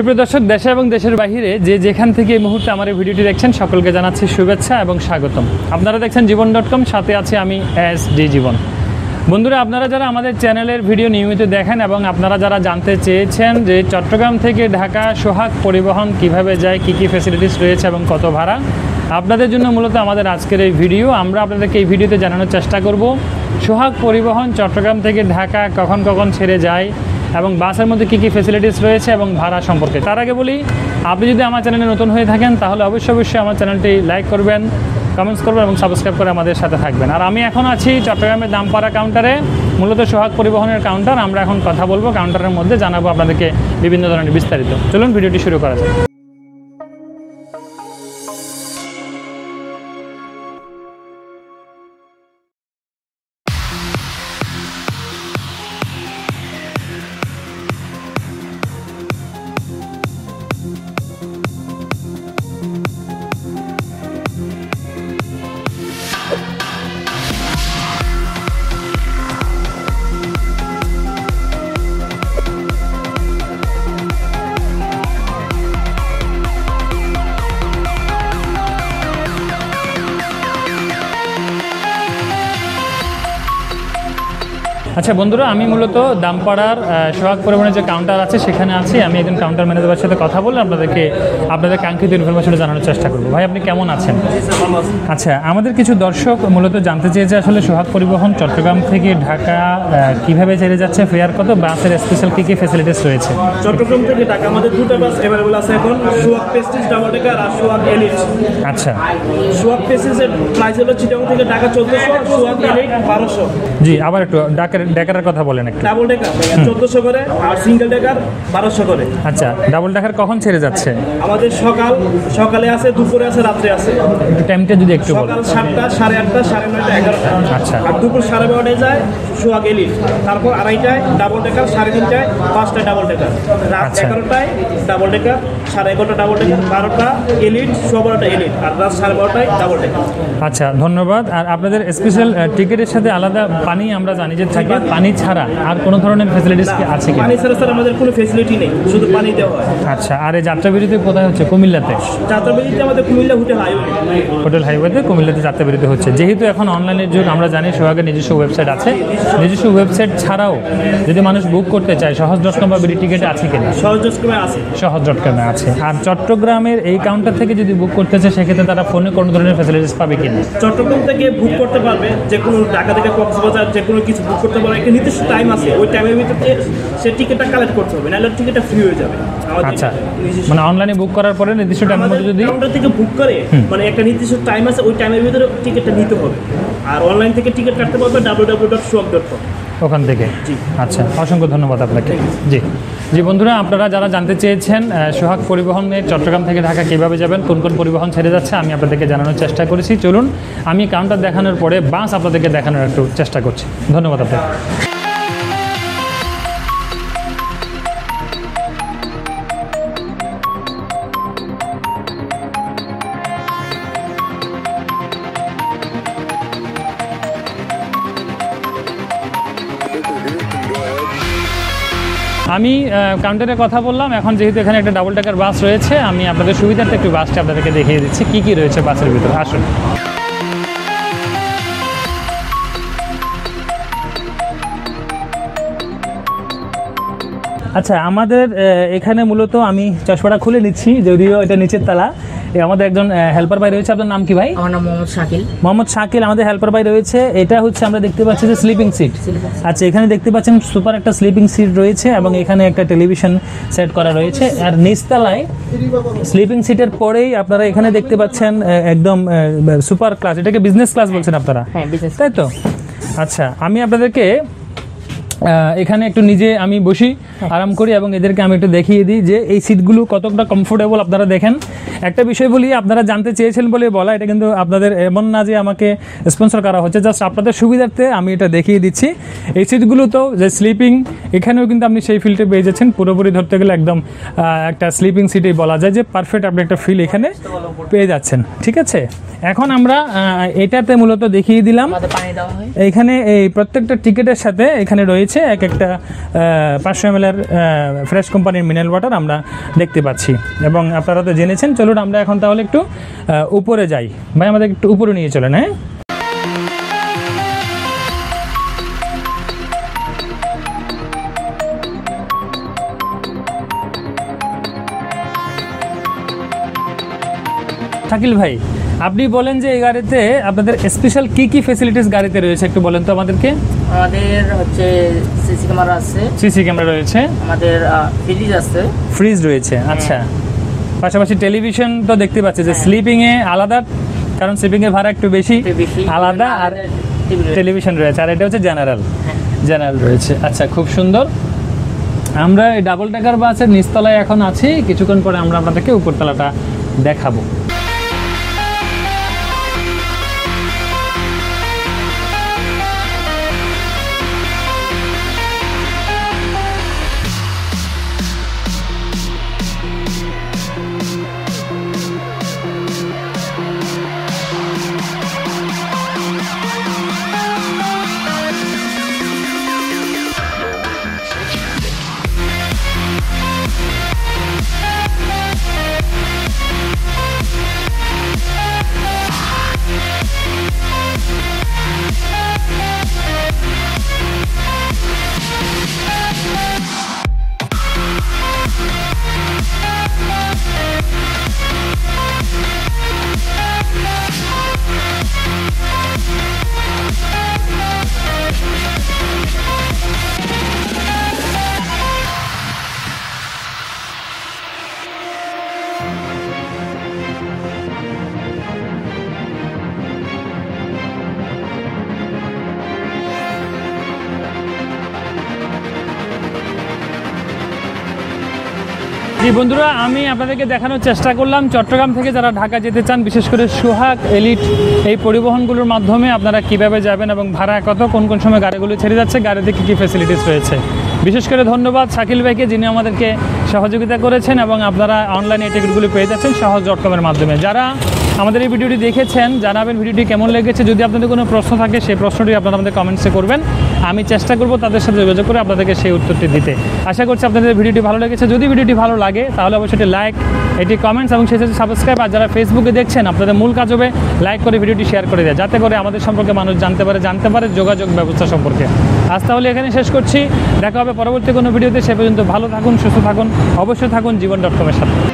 সুপ্রিয় দর্শক, দেশে এবং দেশের বাইরে যে যেখান থেকে এই মুহূর্তে আমার এই ভিডিওটি দেখছেন, সকলকে জানাচ্ছি শুভেচ্ছা এবং স্বাগতম। আপনারা দেখছেন জীবন ডট কম, সাথে আছি আমি এস ডি জীবন। বন্ধুরা, আপনারা যারা আমাদের চ্যানেলের ভিডিও নিয়মিত দেখেন এবং আপনারা যারা জানতে চেয়েছেন যে চট্টগ্রাম থেকে ঢাকা সোহাগ পরিবহন কীভাবে যায়, কি কি ফ্যাসিলিটিস রয়েছে এবং কত ভাড়া, আপনাদের জন্য মূলত আমাদের আজকের এই ভিডিও। আমরা আপনাদেরকে এই ভিডিওতে জানানোর চেষ্টা করব, সোহাগ পরিবহন চট্টগ্রাম থেকে ঢাকা কখন কখন ছেড়ে যায় এবং বাসের মধ্যে কী কী ফেসিলিটিস রয়েছে এবং ভাড়া সম্পর্কে। তার আগে বলি, আপনি যদি আমার চ্যানেলে নতুন হয়ে থাকেন, তাহলে অবশ্যই অবশ্যই আমার চ্যানেলটি লাইক করবেন কমেন্টস করবেন এবং সাবস্ক্রাইব করে আমাদের সাথে থাকবেন। আর আমি এখন আছি চট্টগ্রামের দামপাড়া কাউন্টারে মূলত সোহাগ পরিবহনের কাউন্টার আমরা এখন কথা বলব কাউন্টারের মধ্যে জানাব আপনাদেরকে বিভিন্ন ধরনের বিস্তারিত। চলুন, ভিডিওটি শুরু করা যাক। আচ্ছা বন্ধুরা আমি মূলত দামপাড়ার সোহাগ পরিবহনের যে কাউন্টার আছে সেখানে আছি। আমি একজন কাউন্টার ম্যানেজারের সাথে কথা বলে আপনাদেরকে আপনাদের কাঙ্ক্ষিত ইনফরমেশন জানানোর চেষ্টা করব। ভাই আপনি কেমন আছেন? আচ্ছা আমাদের কিছু দর্শক মূলত জানতে চেয়েছে আসলে সোহাগ পরিবহন চট্টগ্রাম থেকে ঢাকা কীভাবে ছেড়ে যাচ্ছে ফেয়ার কত বাসের স্পেশাল কী কী ফ্যাসিলিটিস রয়েছে? চট্টগ্রাম থেকে ঢাকা আমাদের দুটো বাস অ্যাভেলেবল আছে এখন সোয়াক পেস্টিস ডাবল ডেকার আর সোয়াক এলিট আচ্ছা। সোয়াক পেস্টিসের প্রাইস হলো চিটাং থেকে ঢাকা চোদ্দশো সোয়াক এলিট বারোশো। জি আবার একটু ডাকের ডেকারের কথা বলেন একটু। ডাবল ডেকার চোদ্দশো করে আর সিঙ্গেল ডেকার বারোশো করে। আচ্ছা ডাবল ডেকার কখন ছেড়ে যাচ্ছে? আমাদের সকাল সকালে আছে দুপুরে আছে রাত্রে আছে। টাইমটা যদি একটু বলেন। সকাল সাতটা সাড়ে আটটা সাড়ে নয়টা এগারোটা। আচ্ছা। আর দুপুর সাড়ে বারোটায় যায় সোয়াক এলিট তারপর আড়াইটায় ডাবল ডেকার সাড়ে তিনটায় পাঁচটায় ডাবল ডেকার। রাত আচ্ছা। এগারোটায় ডাবল ডেকার সাড়ে এগারোটা ডাবল ডেকার বারোটা এলিট সোয়া বারোটা এলিট আর রাত সাড়ে বারোটায় ডাবল ডেকার। আচ্ছা ধন্যবাদ। আর আপনাদের স্পেশাল টিকিটের সাথে আলাদা পানি আমরা জানি যে থাকে পানি ছাড়া আর কোনো ধরনের ফ্যাসিলিটিস কি আছে কি পানি ছাড়া স্যার আমাদের কোনো ফেসিলিটি নেই শুধু পানি দেওয়া হয়। আচ্ছা আর এই যাত্রা বিরতি কোথায় হচ্ছে? কুমিল্লাতে? যাত্রাবাড়িতে আমাদের কুমিল্লা হোটেল হাইওয়ে হোটেল হাইওয়েতে কুমিল্লাতে যাত্রা বিরতি হচ্ছে। যেহেতু এখন অনলাইনের যুগ আমরা জানি সোহাগের নিজস্ব ওয়েবসাইট আছে। নিজস্ব ওয়েবসাইট ছাড়াও যদি মানুষ বুক করতে চায় সহজ ডট কম বা বিডি টিকিট আছে কিনা? সহজ ক্রমে আছে। সহজ ডট কমে আছে। আর চট্টগ্রামের এই কাউন্টার থেকে যদি বুক করতে চায় সেক্ষেত্রে তারা ফোনে কোনো ধরনের ফ্যাসিলিটিস পাবে কিনা? চট্টগ্রাম থেকে বুক করতে পারবে যে কোনো ঢাকা থেকে কক্সবাজার যে কোনো কিছু বুক করতে পারবে একটা নির্দিষ্ট টাইম আছে ওই টাইমের ভিতরে সে টিকিটটা কালেক্ট করতে হবে নাহলে টিকিটটা ফ্রি হয়ে যাবে। আচ্ছা। মানে অনলাইনে বুক করার পরে নির্দিষ্ট টাইমের মধ্যে যদি কাউন্টার থেকে বুক করে মানে একটা নির্দিষ্ট টাইম আছে ওই টাইমের ভিতরে টিকিটটা নিতে হবে। আর অনলাইন থেকে টিকিট কাটতে পারবে ডাব্লিউ ডাব্লিউ ডট সোয়াক ডট কম ওখান থেকে। আচ্ছা অসংখ্য ধন্যবাদ আপনাকে। জি। জি বন্ধুরা আপনারা যারা জানতে চেয়েছেন সোহাগ পরিবহনে চট্টগ্রাম থেকে ঢাকা কীভাবে যাবেন কোন কোন পরিবহন ছেড়ে যাচ্ছে আমি আপনাদেরকে জানানোর চেষ্টা করেছি। চলুন আমি কাউন্টার দেখানোর পরে বাস আপনাদেরকে দেখানোর একটু চেষ্টা করছি। ধন্যবাদ আপনাকে। আমি কাউন্টারে কথা বললাম, এখন যেহেতু এখানে একটা ডাবল টাকার বাস রয়েছে, আমি আপনাদের সুবিধার্থে একটু বাসটা আপনাদেরকে দেখিয়ে দিচ্ছি, কী কী রয়েছে বাসের ভিতরে? আসুন। আচ্ছা আমাদের এখানে মূলত আমি চশমাটা খুলে নিচ্ছি, যদিও এটা নিচের তালা। আমাদের একজন হেল্পার ভাই রয়েছে। আপনার নাম কি ভাই? আমার নাম মোহাম্মদ শাকিল। মোহাম্মদ শাকিল আমাদের হেল্পার ভাই রয়েছে। এটা হচ্ছে আমরা দেখতে পাচ্ছি যে স্লিপিং সিট আচ্ছা এখানে দেখতে পাচ্ছেন সুপার একটা স্লিপিং সিট রয়েছে এবং এখানে একটা টেলিভিশন সেট করা রয়েছে। আর নিচতলায় স্লিপিং সিটের পরেই আপনারা এখানে দেখতে পাচ্ছেন একদম সুপার ক্লাস এটাকে বিজনেস ক্লাস বলছেন আপনারা? হ্যাঁ বিজনেস তাই তো? আচ্ছা আমি আপনাদেরকে এখানে একটু নিজে আমি বসি আরাম করি এবং এদেরকে আমি একটু দেখিয়ে দিই যে এই সিটগুলো কতটা কমফোর্টেবল আপনারা দেখেন। একটা বিষয় বলি আপনারা জানতে চেয়েছেন বলে বলা এটা কিন্তু আপনাদের এমন না যে আমাকে স্পন্সর করা হচ্ছে জাস্ট আপনাদের সুবিধার্থে আমি এটা দেখিয়ে দিচ্ছি। এই সিটগুলো তো যে স্লিপিং এখানেও কিন্তু আপনি সেই ফিলটা পেয়ে যাচ্ছেন। পুরোপুরি ধরতে গেলে একদম একটা স্লিপিং সিটেই বলা যায় যে পারফেক্ট আপনি একটা ফিল এখানে পেয়ে যাচ্ছেন ঠিক আছে? এখন আমরা এটাতে মূলত দেখিয়ে দিলাম এইখানে এই প্রত্যেকটা টিকিটের সাথে এখানে রয়েছে রয়েছে, এক একটা পাঁচশো এম ফ্রেশ কোম্পানির মিনারেল ওয়াটার আমরা দেখতে পাচ্ছি। এবং আপনারা তো জেনেছেন, চলুন আমরা এখন তাহলে একটু উপরে যাই। ভাই, আমাদের একটু উপরে নিয়ে চলেন হ্যাঁ? শাকিল ভাই, আপনি বলেন যে এই গাড়িতে আপনাদের স্পেশাল কি কি ফেসিলিটিস গাড়িতে রয়েছে, একটু বলেন তো আমাদেরকে। আমাদের হচ্ছে সিসি ক্যামেরা আছে। সিসি ক্যামেরা রয়েছে। আমাদের ফ্রিজ আছে। ফ্রিজ রয়েছে আচ্ছা। পাশাপাশি টেলিভিশন তো দেখতে পাচ্ছি যে স্লিপিং এ আলাদা কারণ স্লিপিং এর ভাড়া একটু বেশি আলাদা আর টেলিভিশন রয়েছে। আর এটা হচ্ছে জেনারেল হ্যাঁ। জেনারেল রয়েছে। আচ্ছা খুব সুন্দর। আমরা এই ডাবল টাকার বাসের নিচতলায় এখন আছি। কিছুক্ষণ পরে আমরা আপনাদেরকে উপরতলাটা দেখাবো। জি বন্ধুরা, আমি আপনাদেরকে দেখানোর চেষ্টা করলাম। চট্টগ্রাম থেকে যারা ঢাকা যেতে চান, বিশেষ করে সোহাগ এলিট, এই পরিবহনগুলোর মাধ্যমে আপনারা কীভাবে যাবেন এবং ভাড়া কত, কোন কোন সময় গাড়িগুলো ছেড়ে যাচ্ছে গাড়িতে কী কী ফেসিলিটিস রয়েছে। বিশেষ করে ধন্যবাদ শাকিল ভাইকে, যিনি আমাদেরকে সহযোগিতা করেছেন এবং আপনারা অনলাইনে টিকিটগুলি পেয়ে যাচ্ছেন সহজ ডট কমের মাধ্যমে। যারা আমাদের এই ভিডিওটি দেখেছেন, জানাবেন ভিডিওটি কেমন লেগেছে। যদি আপনাদের কোনো প্রশ্ন থাকে, সেই প্রশ্নটি আপনারা আমাদের কমেন্টসে করবেন। আমি চেষ্টা করব তাদের সাথে যোগাযোগ করে আপনাদেরকে সেই উত্তরটি দিতে। আশা করছি আপনাদের ভিডিওটি ভালো লেগেছে। যদি ভিডিওটি ভালো লাগে, তাহলে অবশ্যই এটি লাইক এটি কমেন্টস এবং সেই সাবস্ক্রাইব। আর যারা ফেসবুকে দেখছেন, আপনাদের মূল কাজ হবে লাইক করে ভিডিওটি শেয়ার করে দেয় যাতে করে আমাদের সম্পর্কে মানুষ জানতে পারে জানতে পারে যোগাযোগ ব্যবস্থা সম্পর্কে। আজ তাহলে এখানে শেষ করছি। দেখা হবে পরবর্তী কোনো ভিডিওতে। সে পর্যন্ত ভালো থাকুন, সুস্থ থাকুন, অবশ্যই থাকুন জীবন ডট কমের সাথে।